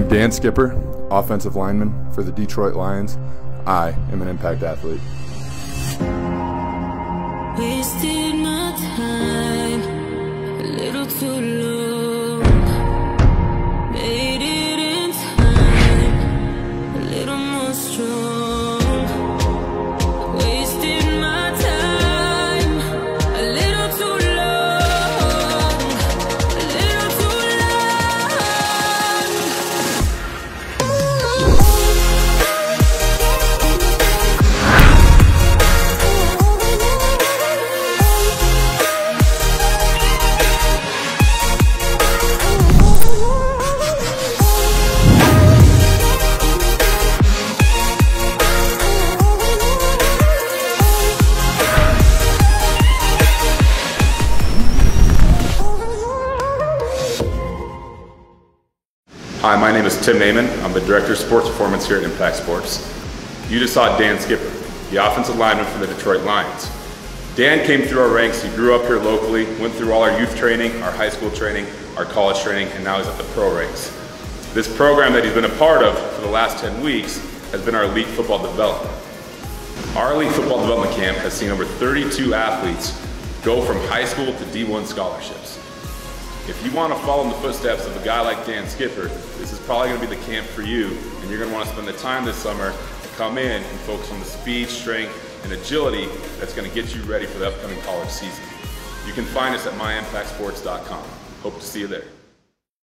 I'm Dan Skipper, offensive lineman for the Detroit Lions. I am an impact athlete. Hi, my name is Tim Naiman. I'm the Director of Sports Performance here at Impact Sports. You just saw Dan Skipper, the offensive lineman for the Detroit Lions. Dan came through our ranks. He grew up here locally, went through all our youth training, our high school training, our college training, and now he's at the pro ranks. This program that he's been a part of for the last 10 weeks has been our elite football development. Our elite football development camp has seen over 32 athletes go from high school to D1 scholarships. If you want to follow in the footsteps of a guy like Dan Skipper, this is probably going to be the camp for you, and you're going to want to spend the time this summer to come in and focus on the speed, strength, and agility that's going to get you ready for the upcoming college season. You can find us at myimpactsports.com. Hope to see you there.